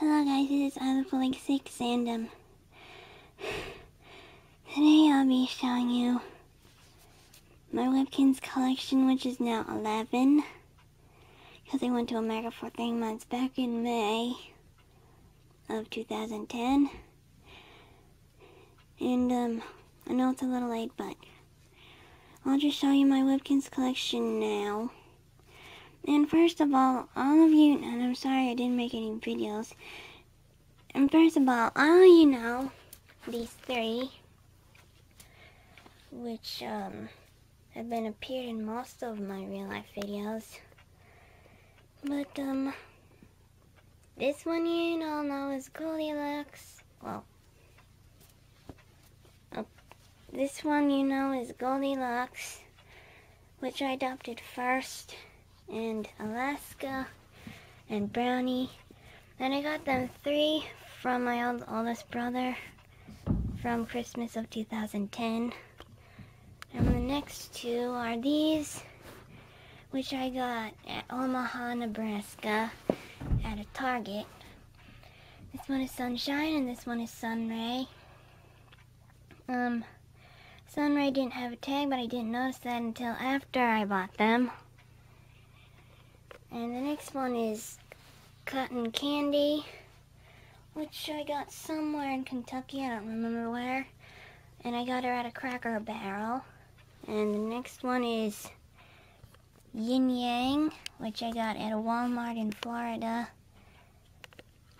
Hello guys, this is Isla6 and um today I'll be showing you my Webkinz collection which is now 11 because I went to America for three months back in May of 2010 and um I know it's a little late but I'll just show you my Webkinz collection now. And first of all, all of you, and I'm sorry I didn't make any videos. And first of all, all you know, these three, which um, have been appeared in most of my real life videos. But um, this one you all know is Goldilocks. Well, uh, this one you know is Goldilocks, which I adopted first and Alaska and Brownie. Then I got them three from my old, oldest brother from Christmas of 2010. And the next two are these, which I got at Omaha, Nebraska at a Target. This one is Sunshine and this one is Sunray. Um, Sunray didn't have a tag, but I didn't notice that until after I bought them. And the next one is Cotton Candy, which I got somewhere in Kentucky, I don't remember where. And I got her at a Cracker Barrel. And the next one is Yin Yang, which I got at a Walmart in Florida.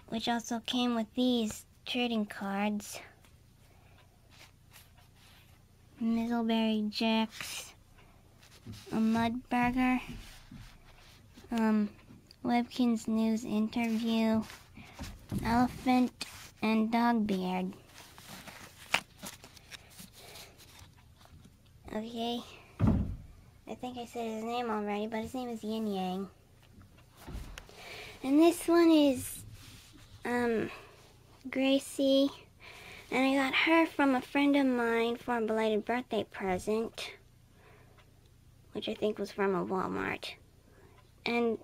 Which also came with these trading cards. Mizzleberry Jacks, a Mud Burger um, Webkinz News interview, Elephant, and Dogbeard. Okay, I think I said his name already, but his name is Yin Yang. And this one is, um, Gracie, and I got her from a friend of mine for a belated birthday present, which I think was from a Walmart and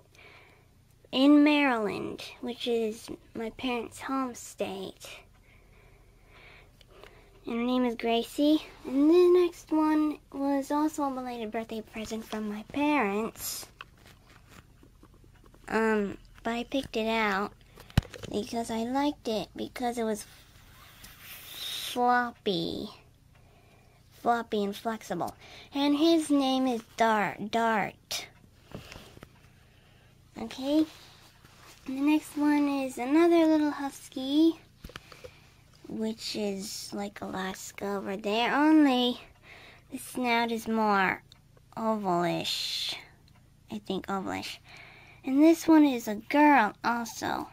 in Maryland, which is my parents' home state. And her name is Gracie. And the next one was also a belated birthday present from my parents. Um, but I picked it out because I liked it because it was floppy. Floppy and flexible. And his name is Dart. Dart. Okay. And the next one is another little husky, which is like Alaska over there, only the snout is more ovalish. I think ovalish. And this one is a girl also.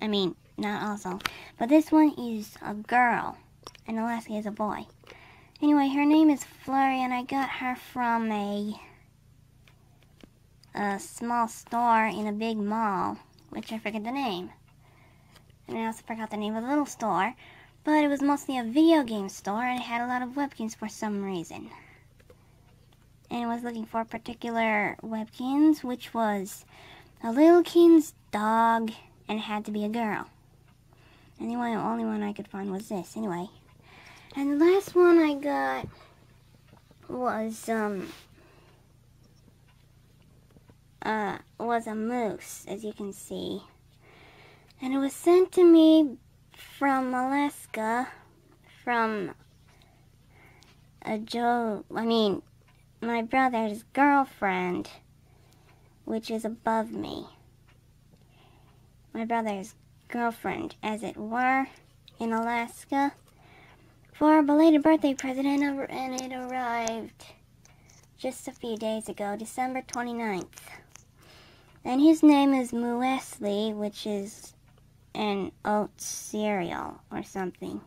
I mean, not also. But this one is a girl. And Alaska is a boy. Anyway, her name is Flurry, and I got her from a a small store in a big mall, which I forget the name. And I also forgot the name of the little store, but it was mostly a video game store and it had a lot of Webkinz for some reason. And I was looking for particular Webkinz, which was a little kid's dog, and it had to be a girl. And the only one I could find was this, anyway. And the last one I got was, um, uh, was a moose, as you can see. And it was sent to me from Alaska, from a Joe, I mean, my brother's girlfriend, which is above me. My brother's girlfriend, as it were, in Alaska, for a belated birthday present, and it arrived just a few days ago, December 29th. And his name is Muesli, which is an oat cereal or something.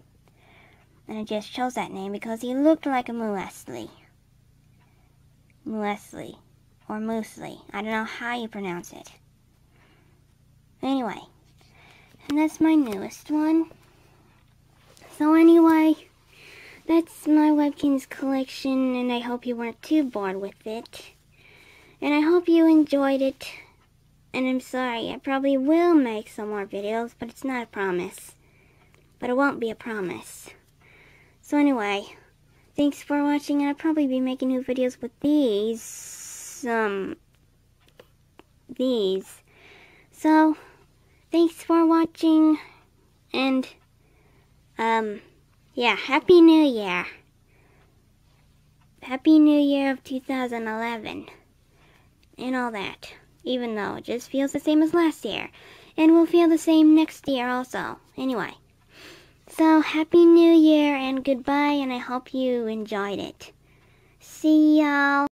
And I just chose that name because he looked like a muesli. Muesli. Or muesli. I don't know how you pronounce it. Anyway. And that's my newest one. So anyway, that's my Webkinz collection and I hope you weren't too bored with it. And I hope you enjoyed it. And I'm sorry, I probably will make some more videos, but it's not a promise. But it won't be a promise. So anyway, thanks for watching, and I'll probably be making new videos with these, um, these. So, thanks for watching, and, um, yeah, Happy New Year. Happy New Year of 2011. And all that. Even though it just feels the same as last year. And will feel the same next year also. Anyway. So, Happy New Year and goodbye, and I hope you enjoyed it. See y'all.